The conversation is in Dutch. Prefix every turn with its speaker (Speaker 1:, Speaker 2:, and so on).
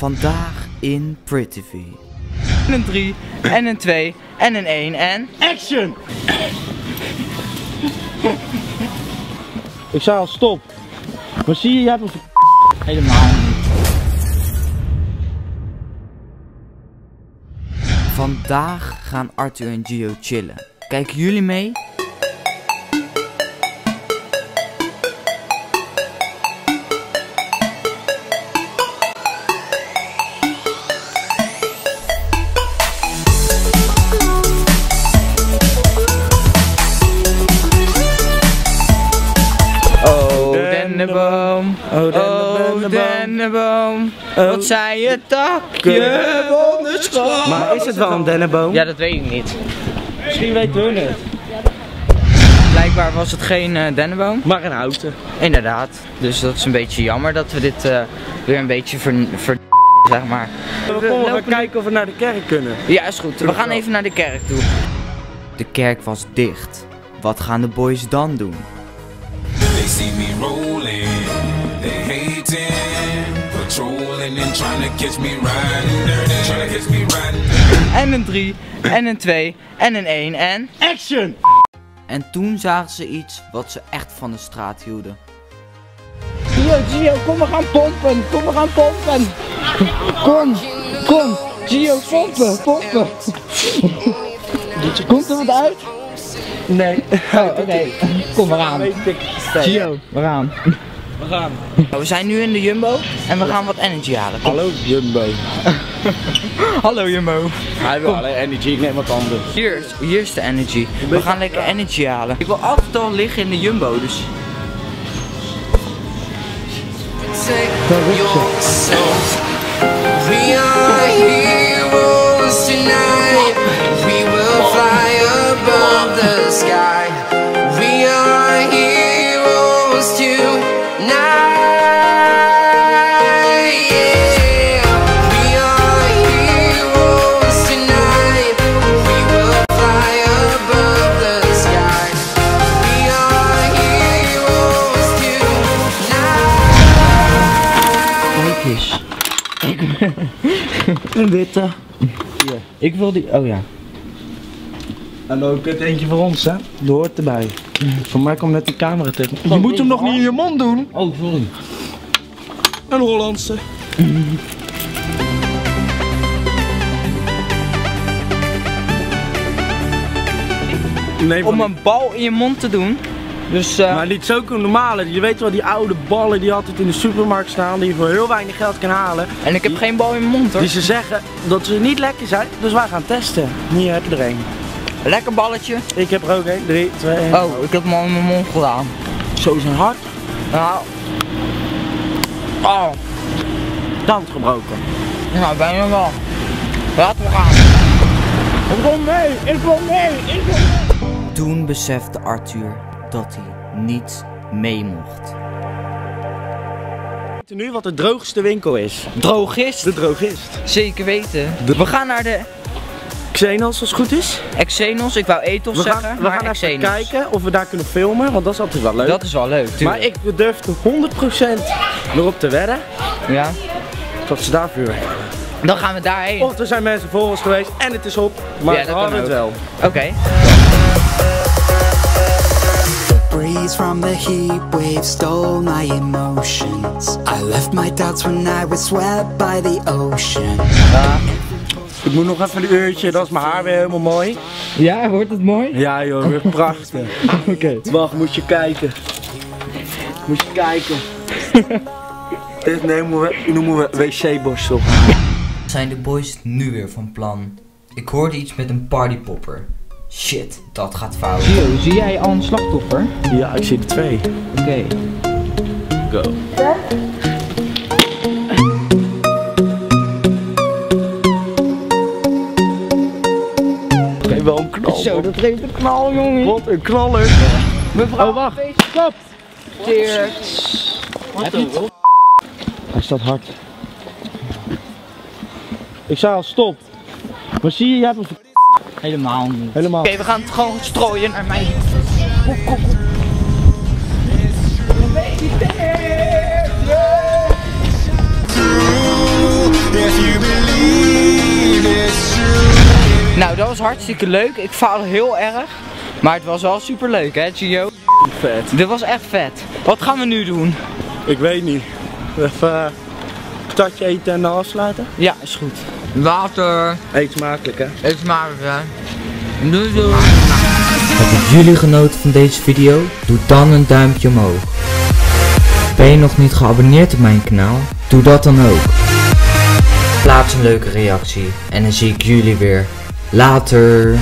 Speaker 1: Vandaag in Pretty
Speaker 2: een 3 en een 2 en een 1 en...
Speaker 3: Action! Ik zei al stop. Maar zie je, je hebt hem
Speaker 2: Helemaal niet.
Speaker 1: Vandaag gaan Arthur en Gio chillen. Kijken jullie mee?
Speaker 3: Dennenboom. Oh,
Speaker 2: Oh,
Speaker 3: dennenboom. Oh.
Speaker 2: Wat zei je takje van de schat?
Speaker 3: Maar is het wel een dennenboom?
Speaker 2: Ja, dat weet ik niet.
Speaker 3: Misschien weten hun het.
Speaker 2: Blijkbaar was het geen eh, dennenboom.
Speaker 3: Maar een houten.
Speaker 2: Inderdaad. Dus dat is een beetje jammer dat we dit eh, weer een beetje ver, ver zeg maar.
Speaker 3: We
Speaker 2: We
Speaker 3: komen gaan
Speaker 2: lopen nu-
Speaker 3: kijken of we naar de kerk kunnen.
Speaker 2: Ja, is goed. We gaan even naar de kerk toe.
Speaker 1: De kerk was dicht. Wat gaan de boys dan doen?
Speaker 4: Hating, patrolling and trying to catch me riding dirty, trying to catch me riding dirty.
Speaker 2: En een 3 en een 2 en een 1 en...
Speaker 3: Action!
Speaker 1: En toen zagen ze iets wat ze echt van de straat hielden.
Speaker 2: Gio, Gio, kom we gaan pompen. Kom we gaan pompen. Kom, kom. Gio, pompen, pompen. Komt er wat uit?
Speaker 3: Nee.
Speaker 2: Oh, oké. Kom, we gaan. Gio, we gaan.
Speaker 3: We gaan.
Speaker 2: We zijn nu in de Jumbo en we gaan wat energy halen. Kom.
Speaker 3: Hallo Jumbo.
Speaker 2: Hallo Jumbo.
Speaker 3: Hij wil alleen energy, ik neem wat anders.
Speaker 2: Hier, is- hier is de energy. We gaan lekker energy halen. Ik wil altijd al liggen in de Jumbo, dus...
Speaker 5: We are heroes tonight. We will fly above the sky.
Speaker 2: Eens.
Speaker 3: Een witte.
Speaker 2: Ik wil die... Oh ja.
Speaker 3: En ook het eentje voor ons, hè? Dat hoort erbij. Voor mij komt net die camera tegen. Je moet hem nog niet in je mond doen.
Speaker 2: Oh, sorry.
Speaker 3: Een Hollandse. Nee,
Speaker 2: Om een bal in je mond te doen. Dus eh,
Speaker 3: Maar niet zo normale. Je weet wel, die oude ballen die altijd in de supermarkt staan, die je voor heel weinig geld kan halen.
Speaker 2: En ik heb geen bal in mijn mond hoor.
Speaker 3: Die ze zeggen dat ze niet lekker zijn, dus wij gaan testen. Hier heb je er een.
Speaker 2: Lekker balletje.
Speaker 3: Ik heb er ook een. 3, 2, 1.
Speaker 2: Oh, ik heb hem al in mijn mond gedaan.
Speaker 3: Zo zijn hart.
Speaker 2: Nou. Oh,
Speaker 3: Tand gebroken.
Speaker 2: nou bijna wel. Laten we gaan. Ik kom mee, ik kom mee, ik kom mee.
Speaker 1: Toen besefte Arthur dat hij niet mee mocht.
Speaker 3: Nu wat de droogste winkel is?
Speaker 2: Drogist.
Speaker 3: De drogist.
Speaker 2: Zeker weten. We gaan naar de
Speaker 3: Xenos als het goed is.
Speaker 2: Exenos. Ik wou Ethos
Speaker 3: We
Speaker 2: zeggen,
Speaker 3: gaan, we
Speaker 2: maar
Speaker 3: gaan even
Speaker 2: Exenos.
Speaker 3: kijken of we daar kunnen filmen, want dat is altijd wel leuk.
Speaker 2: Dat is wel leuk,
Speaker 3: maar
Speaker 2: tuurlijk.
Speaker 3: ik durf er 100% erop te wedden
Speaker 2: Ja.
Speaker 3: dat ze daar vuur hebben.
Speaker 2: Dan gaan we daarheen.
Speaker 3: Of er zijn mensen voor ons geweest en het is op, maar
Speaker 2: Ja,
Speaker 3: we hadden het wel.
Speaker 2: Oké.
Speaker 6: From the heat wave stole my emotions. I left my doubts when I was swept by the ocean.
Speaker 3: Ik moet nog even een uurtje, dat is mijn haar weer helemaal mooi.
Speaker 2: Ja, wordt het mooi?
Speaker 3: Ja joh, weer prachtig.
Speaker 2: Oké.
Speaker 3: Wacht, moet je kijken. Moet je kijken. Dit nemen we, noemen we wc-borstel.
Speaker 1: Zijn de boys nu weer van plan? Ik hoorde iets met een partypopper. Shit, dat gaat fout.
Speaker 2: Gio, zie jij al een slachtoffer?
Speaker 3: Ja, ik zie er twee.
Speaker 2: Oké.
Speaker 3: Go. Geef wel een knal.
Speaker 2: Zo, dat geeft een knal, jongen.
Speaker 3: Wat een knaller.
Speaker 2: Mevrouw,
Speaker 3: Oh, wacht.
Speaker 2: Stop. Cheers.
Speaker 3: Hij staat hard. Ik zei al stop. Maar zie je, je hebt
Speaker 2: Helemaal niet.
Speaker 3: Helemaal.
Speaker 2: Oké, we gaan het gewoon strooien naar mijn. Nou, dat was
Speaker 5: hartstikke leuk. Ik faalde heel erg. Maar het was wel super leuk, hè, Gio?
Speaker 3: Vet.
Speaker 5: Dit was echt vet. Wat gaan we nu doen?
Speaker 3: Ik weet niet. Even uh, patatje eten en dan afsluiten?
Speaker 5: Ja, is goed. Water.
Speaker 3: Eet smakelijk hè.
Speaker 5: Eet smakelijk, hè. Doei doei.
Speaker 2: Hebben jullie genoten van deze video? Doe dan een duimpje omhoog. Ben je nog niet geabonneerd op mijn kanaal? Doe dat dan ook. Plaats een leuke reactie en dan zie ik jullie weer. Later.